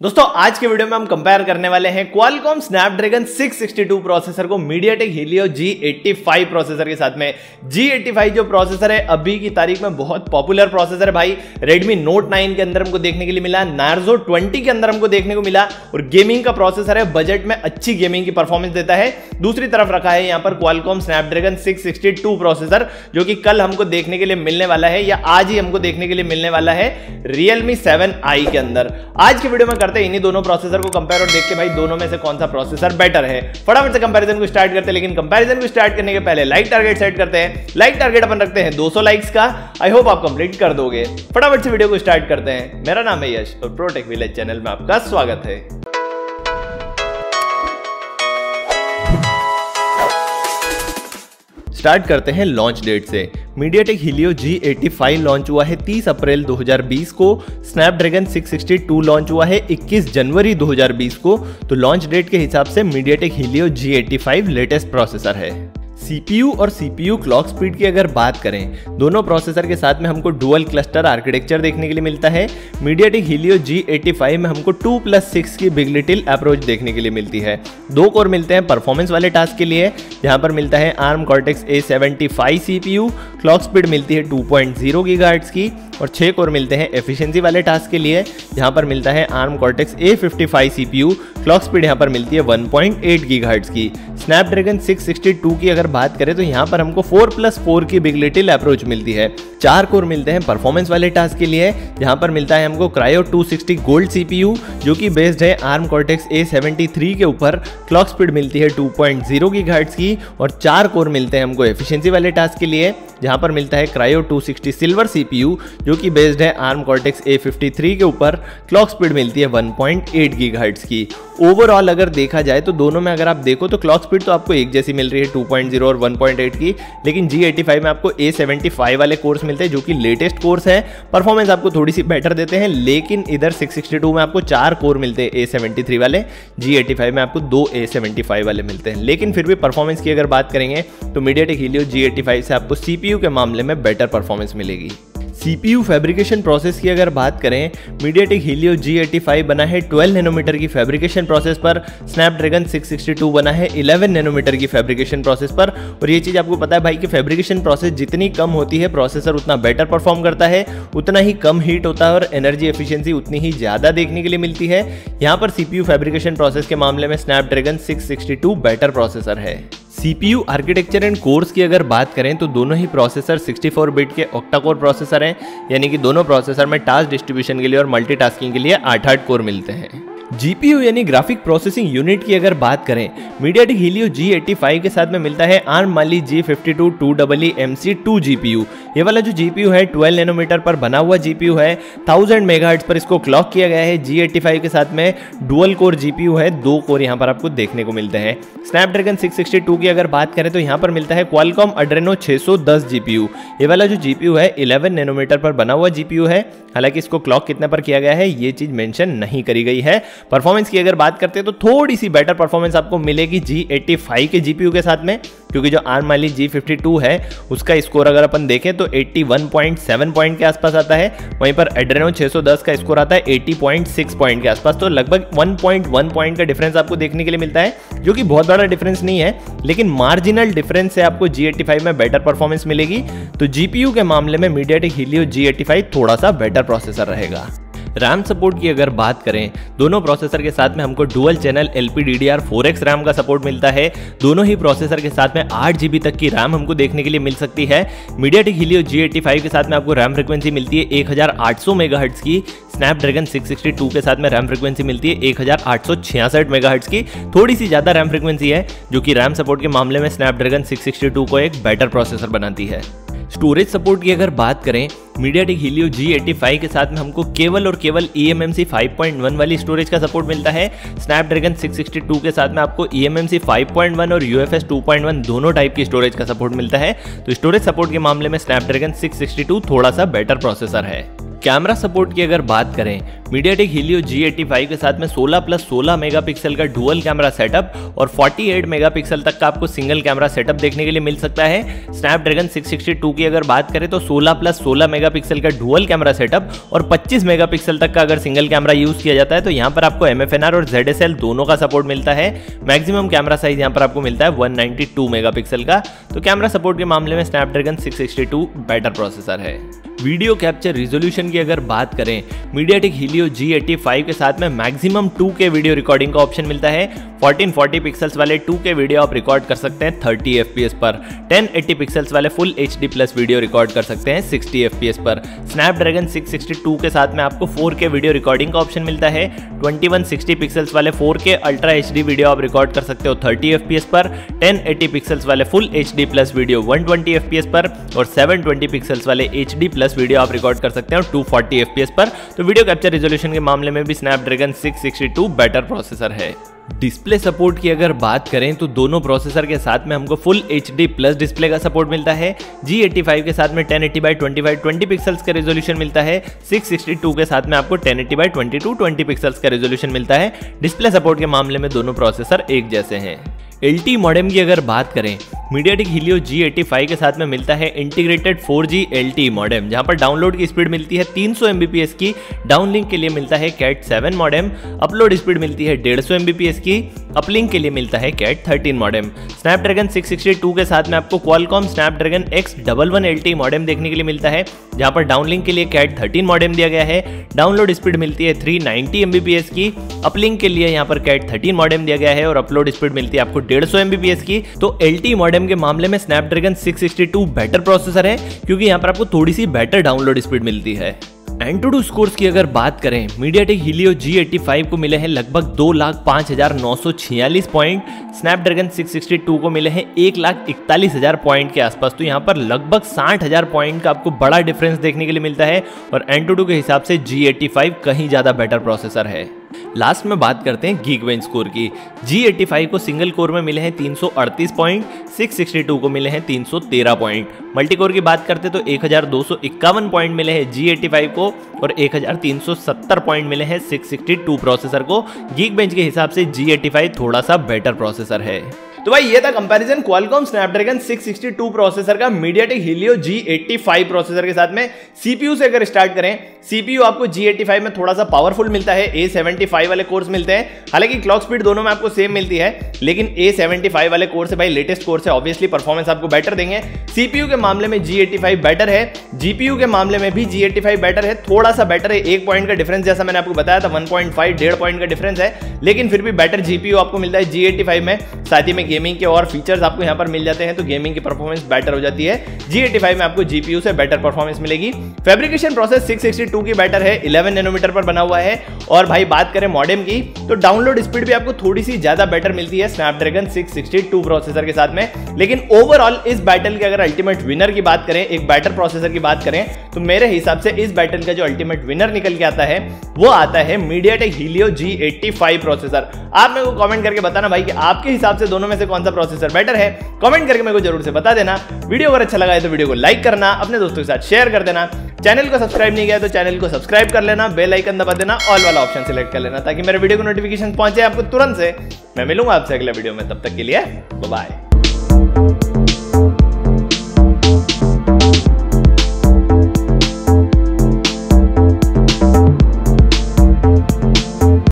दोस्तों, आज के वीडियो में हम कंपेयर करने वाले हैं क्वालकॉम स्नैपड्रैगन 662 प्रोसेसर को मीडियाटेक हीलियो G85 प्रोसेसर के साथ में। G85 जो प्रोसेसर है, अभी की तारीख में बहुत पॉपुलर प्रोसेसर है भाई। Redmi Note 9 के अंदर हमको देखने के लिए मिला Narzo 20 के अंदर हमको देखने को मिला, और गेमिंग का प्रोसेसर है बजट में अच्छी गेमिंग की परफॉर्मेंस देता है। दूसरी तरफ़ रखा है यहाँ पर क्वालकॉम स्नैपड्रैगन सिक्स प्रोसेसर जो कि कल हमको देखने के लिए मिलने वाला है, या आज ही हमको देखने के लिए मिलने वाला है Realme 7i के अंदर। आज के वीडियो में करते हैं इन्हीं दोनों प्रोसेसर को कंपेयर और देख के भाई दोनों में से कौन सा प्रोसेसर बेटर है। फटाफट से कंपैरिजन को स्टार्ट करते हैं, लेकिन कंपैरिजन को स्टार्ट करने के पहले लाइक टारगेट सेट करते हैं। लाइक टारगेट अपन रखते हैं 200 लाइक्स का। आई होप आप कंप्लीट कर दोगे। फटाफट से वीडियो को स्टार्ट करते हैं। मेरा नाम है यश और प्रोटेक विलेज चैनल में आपका स्वागत है। स्टार्ट करते हैं लॉन्च डेट से। मीडियाटेक हीलियो G85 लॉन्च हुआ है 30 अप्रैल 2020 को। स्नैपड्रैगन 662 लॉन्च हुआ है 21 जनवरी 2020 को। तो लॉन्च डेट के हिसाब से MediaTek Helio G85 latest processor है। सीपीयू और सीपीयू क्लॉक स्पीड की अगर बात करें, दोनों प्रोसेसर के साथ में हमको डुअल क्लस्टर आर्किटेक्चर देखने के लिए मिलता है। मीडियाटेक हीलियो G85 में हमको 2 प्लस सिक्स की बिग लिटिल अप्रोच देखने के लिए मिलती है। दो कोर मिलते हैं परफॉर्मेंस वाले टास्क के लिए, जहाँ पर मिलता है ARM Cortex A seventy CPU clock speed मिलती है टू पॉइंट ज़ीरो की, और छः कोर मिलते हैं एफिशिएंसी वाले टास्क के लिए, जहाँ पर मिलता है ARM Cortex A fifty CPU clock speed यहाँ पर मिलती है वन पॉइंट की। स्नैपड्रैगन 662 की अगर बात करें तो यहाँ पर हमको फोर प्लस फोर की बिग लिटिल अप्रोच मिलती है। चार कोर मिलते हैं परफॉर्मेंस वाले टास्क के लिए। जहाँ पर मिलता है हमको क्रायो 260 गोल्ड सीपीयू जो कि बेस्ड है आर्म कॉर्टेक्स ए के ऊपर। क्लॉक स्पीड मिलती है 2.0 की घाट्स की और चार कोर मिलते हैं हमको एफिशिएंसी वाले टास्क के लिए। जहाँ पर मिलता है क्रायो 260 सिल्वर सीपीयू जो कि बेस्ड है आर्म कॉर्टेक्स A53 के ऊपर। क्लॉक स्पीड मिलती है 1.8 पॉइंट की। ओवरऑल अगर देखा जाए तो दोनों में अगर आप देखो तो क्लॉक स्पीड तो आपको एक जैसी मिल रही है 2.0 और 1.8 की। लेकिन G85 में आपको A75 वाले कोर्स मिलते हैं, जो कि लेटेस्ट कोर्स है। परफॉर्मेंस आपको थोड़ी सी बेटर देते हैं, लेकिन इधर 662 में आपको चार कोर मिलते हैं A73 वाले। G85 में आपको दो A75 वाले मिलते हैं। लेकिन फिर भी परफॉर्मेंस की अगर बात करेंगे तो मीडिया टेक हीलियो G85 से आपको सीपीयू के मामले में बेटर परफॉर्मेंस मिलेगी। सीपीयू फैब्रिकेशन प्रोसेस की अगर बात करें मीडियाटेक हीलियो G85 बना है 12 नैनोमीटर की फैब्रिकेशन प्रोसेस पर स्नैपड्रैगन 662 बना है 11 नैनोमीटर की फैब्रिकेशन प्रोसेस पर। और ये चीज़ आपको पता है भाई कि फैब्रिकेशन प्रोसेस जितनी कम होती है, प्रोसेसर उतना बेटर परफॉर्म करता है, उतना ही कम हीट होता है और एनर्जी एफिशिएंसी उतनी ही ज़्यादा देखने के लिए मिलती है। यहाँ पर सीपीयू फैब्रिकेशन प्रोसेस के मामले में स्नैपड्रैगन 662 बेटर प्रोसेसर है। सीपीयू आर्किटेक्चर एंड कोर्स की अगर बात करें तो दोनों ही प्रोसेसर 64 बिट के ऑक्टा कोर प्रोसेसर हैं, यानी कि दोनों प्रोसेसर में टास्क डिस्ट्रीब्यूशन के लिए और मल्टीटास्किंग के लिए आठ आठ कोर मिलते हैं। जीपीयू यानी ग्राफिक प्रोसेसिंग यूनिट की अगर बात करें मीडियाटेक हीलियो G85 के साथ में मिलता है ARM Mali G52 2 M C two GPU ये वाला जो जीपीयू है 12 नैनोमीटर पर बना हुआ जीपीयू है 1000 मेगाहर्ट्ज पर इसको क्लॉक किया गया है। G85 के साथ में डुअल कोर जीपीयू है, दो कोर यहाँ पर आपको देखने को मिलते हैं। स्नैपड्रैगन 662 की अगर बात करें तो यहाँ पर मिलता है क्वालकॉम अड्रेनो 610 जीपीयू ये वाला जो जीपीयू है 11 नैनोमीटर पर बना हुआ जीपीयू है। हालाँकि इसको क्लॉक कितने पर किया गया है, ये चीज़ मेंशन नहीं करी गई है। परफॉर्मेंस की अगर बात करते हैं तो थोड़ी सी बेटर परफॉर्मेंस आपको मिलेगी जी एट्टी के जीपीयू के साथ में, क्योंकि जो आर्म वाली जी फिफ्टी टू है, उसका स्कोर अगर अपन देखें तो 81.7 पॉइंट के आसपास आता है। वहीं पर एड्रेनो 610 का स्कोर आता है 80.6 पॉइंट के आसपास। तो लगभग 1.1 पॉइंट का डिफरेंस आपको देखने के लिए मिलता है, जो कि बहुत बड़ा डिफरेंस नहीं है, लेकिन मार्जिनल डिफरेंस से आपको जी में बेटर परफॉर्मेंस मिलेगी। तो जीपीयू के मामले में मीडियाटेक हीलियो जी थोड़ा सा बेटर प्रोसेसर रहेगा। रैम सपोर्ट की अगर बात करें, दोनों प्रोसेसर के साथ में हमको dual channel L P D D R four X RAM का सपोर्ट मिलता है। दोनों ही प्रोसेसर के साथ में आठ जी बी तक की रैम हमको देखने के लिए मिल सकती है। MediaTek Helio G eighty five के साथ में आपको रैम फ्रिक्वेंसी मिलती है एक हज़ार आठ सौ मेगा की स्नैपड्रैगन 662 के साथ में रैम फ्रिक्वेंसी मिलती है एक हज़ार आठ सौ छियासठ मेगाहर्ट्ज की। थोड़ी सी ज़्यादा रैम फ्रिक्वेंसी है, जो कि रैम सपोर्ट के मामले में स्नैपड्रैगन 662 को एक बेटर प्रोसेसर बनाती है। स्टोरेज सपोर्ट की अगर बात करें मीडियाटेक हीलियो G85 के साथ में हमको केवल और केवल e M M C five point one वाली स्टोरेज का सपोर्ट मिलता है। स्नैपड्रैगन 662 के साथ में आपको eMMC 5.1 और U F S two point one दोनों टाइप की स्टोरेज का सपोर्ट मिलता है। तो स्टोरेज सपोर्ट के मामले में स्नैपड्रैगन 662 थोड़ा सा बेटर प्रोसेसर है। कैमरा सपोर्ट की अगर बात करें मीडियाटेक हीलियो G85 के साथ में 16 प्लस 16 मेगापिक्सल का डुअल कैमरा सेटअप और 48 मेगापिक्सल तक का आपको सिंगल कैमरा सेटअप देखने के लिए मिल सकता है। स्नैपड्रैगन 662 की अगर बात करें तो 16 प्लस 16 मेगापिक्सल का डुअल कैमरा सेटअप और 25 मेगापिक्सल तक का अगर सिंगल कैमरा यूज़ किया जाता है तो यहाँ पर आपको एम और जेडएसएल दोनों का सपोर्ट मिलता है। मैक्सिमम कैमरा साइज़ यहाँ पर आपको मिलता है वन मेगापिक्सल का। तो कैमरा सपोर्ट के मामले में स्नैपड्रैगन सिक्स बेटर प्रोसेसर है। वीडियो कैप्चर रिजोल्यूशन की अगर बात करें, मीडियाटेक हीलियो G85 के साथ में मैक्सिमम 2K वीडियो रिकॉर्डिंग का ऑप्शन मिलता है। 1440 पिक्सल्स वाले 2K वीडियो आप रिकॉर्ड कर सकते हैं 30 FPS पर। 1080 पिक्सल्स वाले full HD plus video record कर सकते हैं 60 FPS पर। स्नैपड्रैगन 662 के साथ में आपको 4K वीडियो रिकॉर्डिंग का ऑप्शन मिलता है। 2160 पिक्सल्स वाले 4K अल्ट्रा एचडी वीडियो आप रिकॉर्ड कर सकते हो 30 FPS पर। 1080 पिक्सल्स वाले full HD plus video 120 FPS पर और 720 पिक्सल्स वाले HD प्लस वीडियो आप रिकॉर्ड कर सकते हैं और 240 FPS पर। तो वीडियो कैप्चर रेजोल्यूशन के मामले में भी स्नैपड्रैगन 662 बेटर प्रोसेसर है। डिस्प्ले सपोर्ट की अगर बात करें तो दोनों प्रोसेसर के साथ में हमको फुल एचडी प्लस डिस्प्ले का सपोर्ट मिलता है। G85 के साथ में 1080 eighty by twenty five twenty pixels का रेजोल्यूशन मिलता है। 662 के साथ में आपको 1080 eighty by twenty two twenty pixels का रेजोल्यूशन मिलता है। डिस्प्ले सपोर्ट के मामले में दोनों प्रोसेसर एक जैसे हैं। एल टी मॉडेम की अगर बात करें मीडियाटेक हिलियो G85 के साथ में मिलता है इंटीग्रेटेड 4G LTE मॉडेम जहाँ पर डाउनलोड की स्पीड मिलती है 300 Mbps की डाउनलिंक के लिए मिलता है कैट 7 मॉडेम अपलोड स्पीड मिलती है 150 Mbps की अपलिंक के लिए मिलता है कैट 13 मॉडेम स्नैपड्रैगन 662 के साथ में आपको Qualcomm Snapdragon X double one L modem देखने के लिए मिलता है, जहाँ पर डाउनलिंक के लिए कैट 13 मॉडेम दिया गया है। डाउनलोड स्पीड मिलती है 390 Mbps की। अपलिंक के लिए यहाँ पर कैट 13 मॉडेम दिया गया है और अपलोड स्पीड मिलती है आपको 150 Mbps की। तो एल मॉडेम के मामले में स्नैपड्रैगन 662 बेटर प्रोसेसर है, क्योंकि यहाँ पर आपको थोड़ी सी बेटर डाउनलोड स्पीड मिलती है। एंटूडू स्कोर्स की अगर बात करें मीडिया टिको एट्टी फाइव को मिले हैं लगभग दो लाख पाँच हज़ार नौ सौ छियालीस पॉइंट स्नैपड्रैगन 662 को मिले हैं एक लाख इकतालीस हज़ार पॉइंट के आसपास। तो यहाँ पर लगभग साठ हज़ार पॉइंट का आपको बड़ा डिफरेंस देखने के लिए मिलता है और एंटोडू के हिसाब से G85 कहीं ज़्यादा बेटर प्रोसेसर है। लास्ट में बात करते हैं गीक बेंच स्कोर की G85 को सिंगल कोर में मिले हैं 338 पॉइंट 662 को मिले हैं 313 पॉइंट मल्टी कोर की बात करते तो एक हज़ार दो सौ इक्यावन पॉइंट मिले हैं G85 को और 1370 पॉइंट मिले हैं 662 प्रोसेसर को। गीक बेंच के हिसाब से G85 थोड़ा सा बेटर प्रोसेसर है। तो भाई, ये था कंपैरिजन क्वालकॉम स्नैपड्रैगन 662 प्रोसेसर का मीडियाटेक हीलियो G85 प्रोसेसर के साथ में। सीपीयू से अगर स्टार्ट करें सीपीयू आपको G85 में थोड़ा सा पावरफुल मिलता है A75 वाले कोर्स मिलते हैं। हालाँकि क्लॉक स्पीड दोनों में आपको सेम मिलती है, लेकिन A75 वाले कोर्स है भाई लेटेस्ट कोर्स है ऑब्वियसली परफॉर्मेंस आपको बेटर देंगे। सीपीयू के मामले में G85 बेटर है जीपीयू के मामले में भी G85 बेटर है, थोड़ा सा बेटर है, एक पॉइंट का डिफरेंस जैसा मैंने आपको बताया था वन पॉइंट डेढ़ पॉइंट का डिफरेंस है, लेकिन फिर भी बेटर जीपीयू आपको मिलता है G85 में। साथ ही में गेमिंग के और फीचर्स आपको यहाँ पर मिल जाते हैं तो गेमिंग की परफॉर्मेंस बेटर हो जाती है। G85 में आपको जीपीयू से बेटर परफॉर्मेंस मिलेगी। फैब्रिकेशन प्रोसेस 662 की बेटर है 11 नैनोमीटर पर बना हुआ है। और भाई, बात करें मॉडेम की तो डाउनलोड स्पीड भी आपको थोड़ी सी ज़्यादा बेटर मिलती है स्नैपड्रैगन 662 प्रोसेसर के साथ में। लेकिन ओवरऑल इस बैटल के अगर अल्टीमेट विनर की बात करें, एक बैटर प्रोसेसर की बात करें तो मेरे हिसाब से इस बैटल का जो अल्टीमेट विनर निकल के आता है, वो आता है मीडियाटेक हीलियो G85 प्रोसेसर आप मेरे को कमेंट करके बताना भाई कि आपके हिसाब से दोनों में कौन सा प्रोसेसर बेटर है कमेंट करके मेरे को ज़रूर से बता देना। वीडियो अगर अच्छा लगा है तो वीडियो को लाइक करना, अपने दोस्तों के साथ शेयर कर देना। चैनल को सब्सक्राइब नहीं किया तो चैनल को सब्सक्राइब कर लेना बेल आइकन दबा देना ऑल वाला ऑप्शन सिलेक्ट कर लेना, ताकि मेरे वीडियो को नोटिफिकेशन पहुँचे आपको तुरंत से। मैं मिलूँगा आपसे अगले वीडियो में, तब तक के लिए बाय